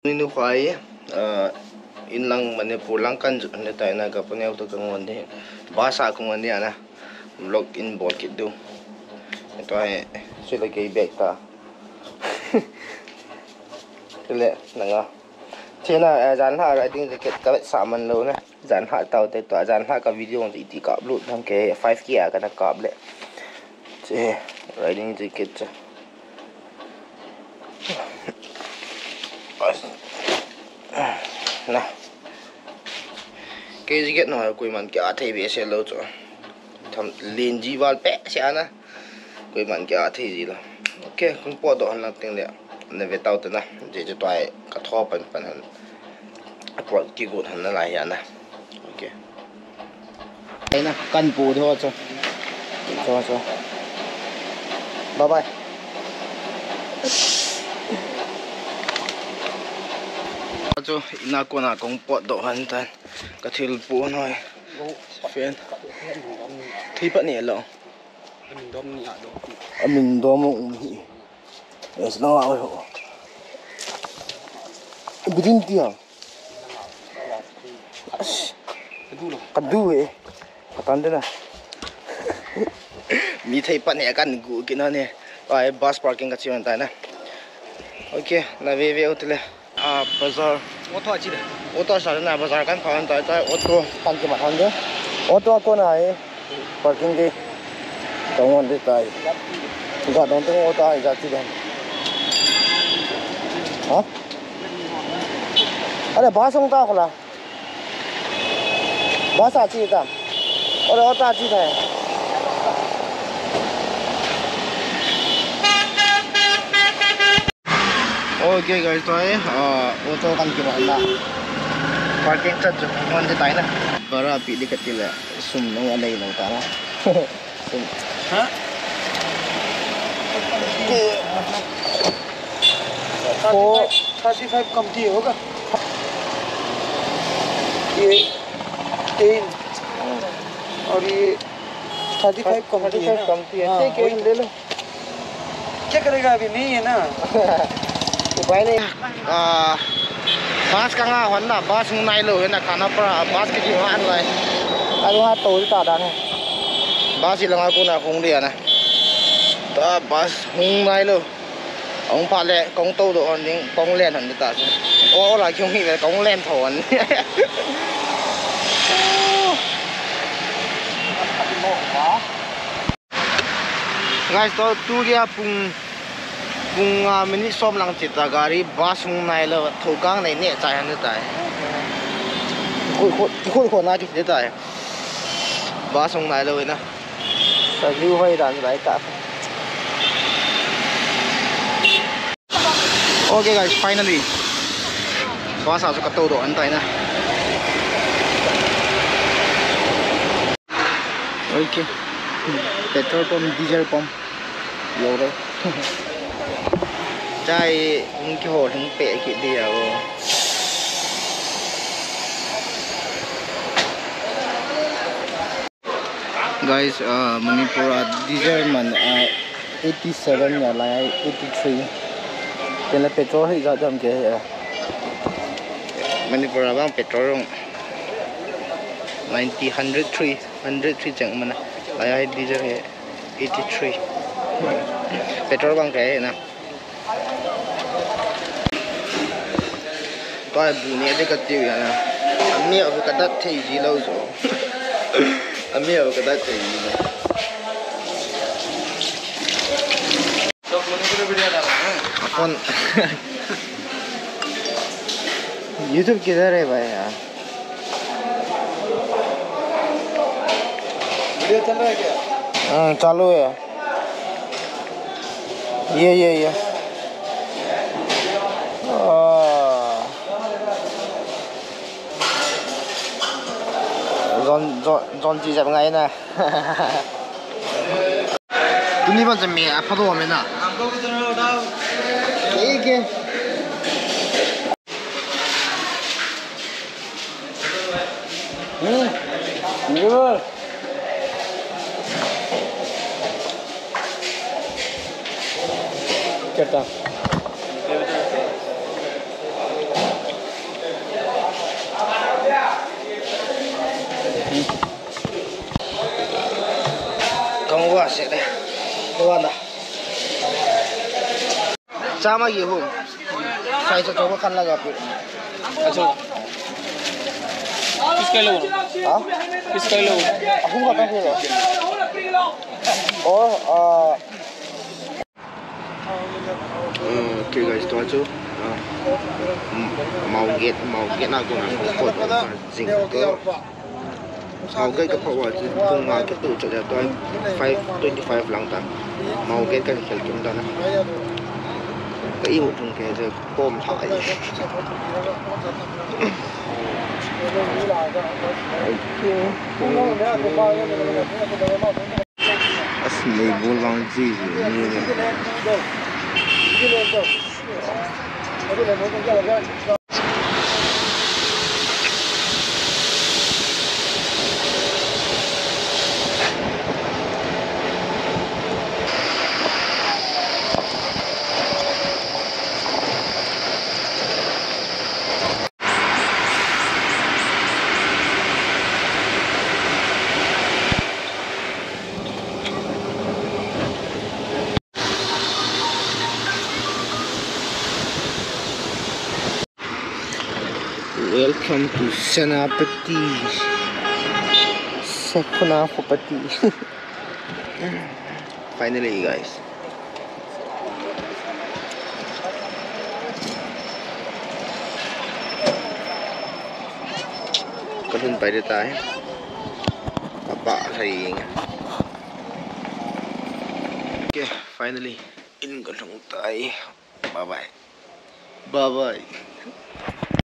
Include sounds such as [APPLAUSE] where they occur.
Ninu khwai ah, in lang Manipur lang kan ne tai na ka panew to kang wande basa kung wande ana. Log in bol kit do. Ito ay, sila kay bag ta. [LAUGHS] Sila, nanga. Chena jan ah, ha riding ticket ka sa man lo na. Jan ha tao te to. Jan ha ka video on ti ka upload. Nam ke 5 kia ka na ka ble che, riding ticket cha. Nè cái gì cái nói quỳ mình cả thì bị xe lâu rồi. Thầm liền gì vào bé xe nè. Quỳ mình cả thì gì là. Ok cũng bỏ đồ là lang tiếng đấy nên về tàu tới nè để cho toại cả thọ phần phần hơn. À, Quật kỳ cột hơn nó lại nè. Ok. Đây nè cần bù thôi, cho. Cho cho. Bye bye. Cho ina ko na kong pot do han tan. Ka thil pu noi. Fen. Thi pa ni lo. Amin do. Mo um hi es lo a ho. Bidin ti ha kadu e. Patan de na. [LAUGHS] Mi thai pa ne kan gu ki na ne ai bus parking ka chion ta na. Okay na ve ve utle 我都係知我多上嚟，我上緊台灣仔仔，我都翻住埋台啫。我都過嚟，北京啲，等我啲仔，而家當中我都係而家知道。啊？अरे भाषण का खुला भाषा चीज़ था और और चीज़ है Okay guys, ito ay uh, auto kan kimakala. Parking sa Japan din tayo na. Bara, pili ka tila. Sumno, alay lang tayo. Sum. Ha? Ko 35 कमती होगा ये टेन और ये थर्टी फाइव कमती है कमती है ले लो क्या करेगा अभी नहीं है ना của bé này à bus căng à hoàn là bus hôm nay lười là khả năng para bus cái gì hoàn rồi, anh luôn hát tối cả đàn bus gì là ngay cô nào không đi à này. Ta à, bus hôm nay luôn ông pa lẹ công tô đồ anh những công len hẳn ta ô là không nghĩ là công len thổ anh [LAUGHS] guys tôi tu dia pung กุงอามินิส้มลังจิตตากาลีบาสุงนายเลวทุกกางในเนี่ยใจฮันได้คุยคุยคนน่ากินได้บาสุงนายเลยนะแต่ริ้วให้ดันไหลกับ Okay guys, finally. Basa sa katodo, antay na. Okay. Petrol pump, diesel pump. Low vô đây chai cũng cái hồ thằng bẹ kia điều guys uh, Manipur uh, diesel man uh, 87 ya lai 83 tên là petrol hay ra đâm kia Manipur là? Bang petrol rong 90 103 103 chẳng mà lai diesel है 83 petrol bang cái nè Bye, 呢個釣人啊！阿咩會覺得條魚撈咗？阿咩會覺得條魚？अपन यूट्यूब [LAUGHS] [LAUGHS] किधर है भाई यार वीडियो चल रहा है क्या हाँ चालू है ये ये ये อนร้อนร้อนจีจับไงนะตัวนี่มันจะมีอะพาร์ไหมนต์อะเก๋เก๋ 응, 이걸 됐 다. 왔어야 돼. 좋아한다. 짜마 예후. 사이즈 저거 갈라가 필. अच्छा किसका लोग हाँ किसका लोग हम का कहाँ और ओके guys तो आज mau get mau get aku nak kau kau jing tu ke. Mau get ke pawa je pung ma ke tôi jadi tu 525 lang ta. Mau cái cái khel chúng ta nè Cái yêu pung ke je pom thải ye. As may bulang ji ni. Welcome to Senapati. Sekunapati. [LAUGHS] Finally, guys. Kadun pa rin tayo. Papa sa. Okay, finally. In ka tayo. Bye-bye. Bye-bye.